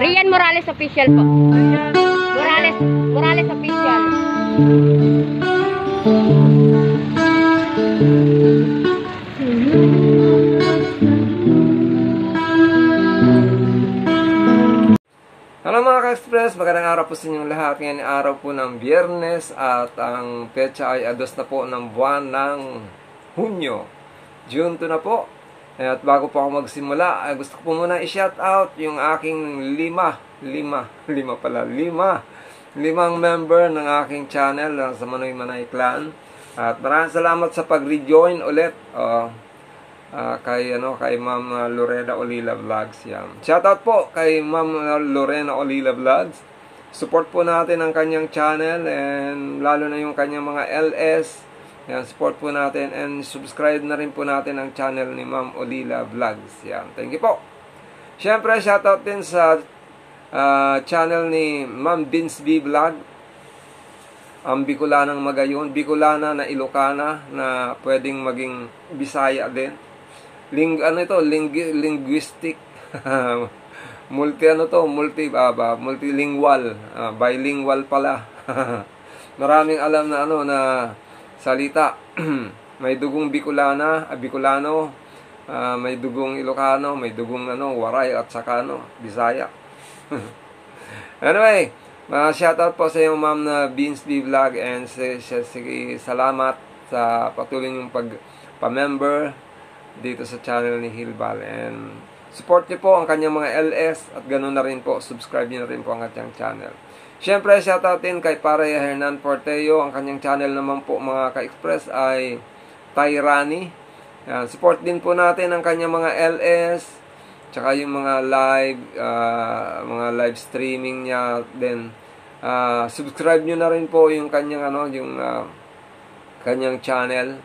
Rian Morales official po. Morales, Morales official. Hello mga ka-express, magandang araw po sa inyong lahat. Ngayon ay araw po ng biyernes at ang petsa ay ados na po ng buwan ng Hunyo. June 2 na po. At bago po ako magsimula, ay gusto ko po muna i-shout out yung aking lima, lima, lima pala, lima, limang member ng aking channel uh, sa Manoy Manay Clan. At maraming salamat sa pag-rejoin ulit. Uh, Ah, kay ano kay Ma'am Lorena Olila Vlogs yan. Shoutout po kay Ma'am Lorena Olila Vlogs. Support po natin ang kanyang channel and lalo na yung kanyang mga LS. Yan, support po natin and subscribe na rin po natin ang channel ni Ma'am Olila Vlogs. Yan. Thank you po. Syempre, shoutout din sa ah, channel ni Ma'am Vince B Vlog. Ang Bicolanang Magayon, Bicolana na Ilocana na pwedeng maging Bisaya din ling ano ito ling linguistic multi ano to multi ah, ba, multilingual ah, bilingual pala maraming alam na ano na salita. May dugong Bicolana ah, Bicolano ah, may dugong Ilocano may dugong ano Waray at saka ano Bisaya. Anyway uh, shoutout po sa iyo ma'am na Beans B Vlog and sige, sige, salamat sa patuloy yung pag pa-member dito sa channel ni Hilbal. And support niyo po ang kanyang mga LS at ganoon na rin po subscribe niyo na rin po ang kanyang channel Siyempre, shoutout din kay Pare Hernan Porteo. Ang kanyang channel naman po mga ka-express ay Tayrani. Yan, support din po natin ang kanyang mga LS. Tsaka yung mga live, uh, mga live streaming niya. Then, uh, subscribe nyo na rin po yung kanyang, ano, yung uh, kanyang channel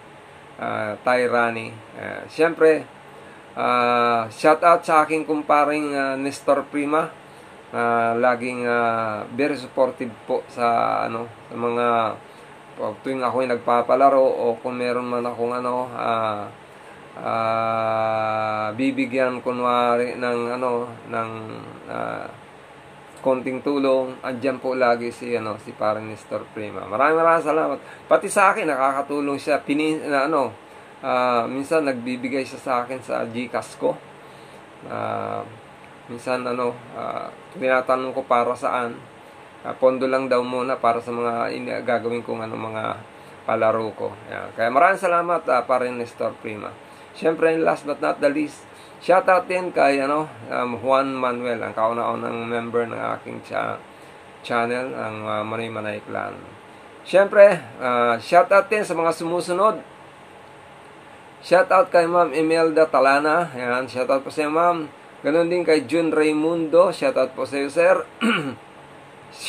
uh, Tayrani. Uh, Siyempre, uh, shout out sa aking kumparing uh, Nestor Prima. Uh, laging uh, very supportive po sa ano sa mga pag tuwing ako ay nagpapalaro o kung meron man akong ano uh, uh, bibigyan kunwari ng ano ng uh, konting tulong andyan po lagi si ano si parang Nestor Prima. Maraming maraming salamat. Pati sa akin nakakatulong siya. Pinin na ano uh, minsan nagbibigay siya sa akin sa GCash ko. Uh, minsan ano uh, tinatanong ko para saan. Uh, pondo lang daw muna para sa mga in, gagawin kong ano mga palaro ko. Yan. kaya maraming salamat uh, para Nestor Prima. Syempre last but not the least shout out din kay ano um, Juan Manuel ang kauna-unang member ng aking cha channel ang uh, Manay Manay Clan. Syempre uh, shout out din sa mga sumusunod. Shout out kay Ma'am Imelda Talana. Yan. Shout out po sa Ma'am Ganon din kay Jun Raimundo. Shoutout po sa iyo, sir.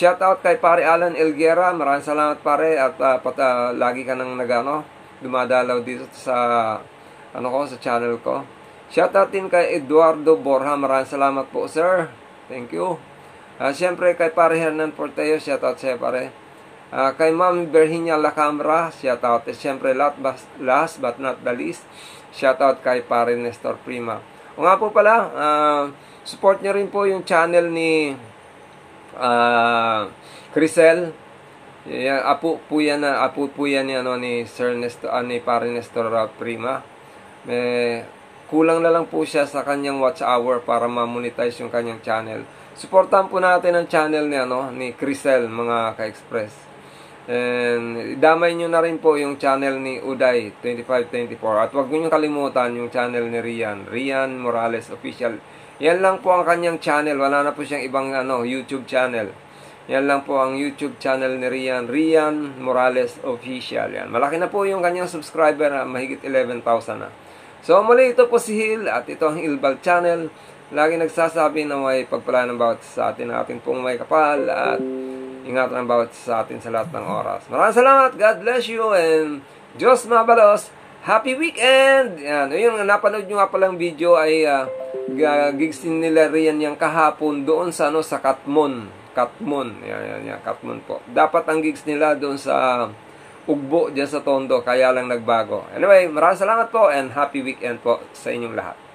Shoutout kay pare Alan Elguera. Maraming salamat pare at uh, pat, uh, lagi ka nang nagano dumadalaw dito sa ano ko sa channel ko. Shoutout din kay Eduardo Borja. Maraming salamat po, sir. Thank you. Uh, Siyempre kay pare Hernan Porteo. Shoutout sa iyo, pare. Ah, kay Ma'am Virginia Lacamra, shout out. At syempre, last, last but not the least, shout out kay Pare Nestor Prima. O nga po pala, ah, support nyo rin po yung channel ni ah Crisel. Yan, apo po yan na apo po yan ni ano ni Sir Nestor ah, ni Pare Nestor Prima. May kulang na lang po siya sa kanyang watch hour para ma-monetize yung kanyang channel. Suportahan po natin ang channel ni ano ni Crisel mga ka-express. And damay nyo na rin po yung channel ni Uday 2524 at huwag niyo kalimutan yung channel ni Rian, Rian Morales Official. Yan lang po ang kanyang channel, wala na po siyang ibang ano YouTube channel. Yan lang po ang YouTube channel ni Rian, Rian Morales Official. Yan. Malaki na po yung kanyang subscriber, na mahigit 11,000 na. So muli ito po si Hil at ito ang Hilbal Channel. Lagi nagsasabi na may pagpala ng bawat sa atin, atin pong may kapal at ingatan ng bawat sa atin sa lahat ng oras. Maraming salamat, God bless you and Diyos mabalos. Happy weekend! Yan. Yung napanood nyo nga palang video ay uh, gigs nila riyan yung kahapon doon sa ano sa Katmon. Katmon. Yan, yan, yan. Katmon po. Dapat ang gigs nila doon sa Ugbo dyan sa Tondo. Kaya lang nagbago. Anyway, maraming salamat po and happy weekend po sa inyong lahat.